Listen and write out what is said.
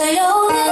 I on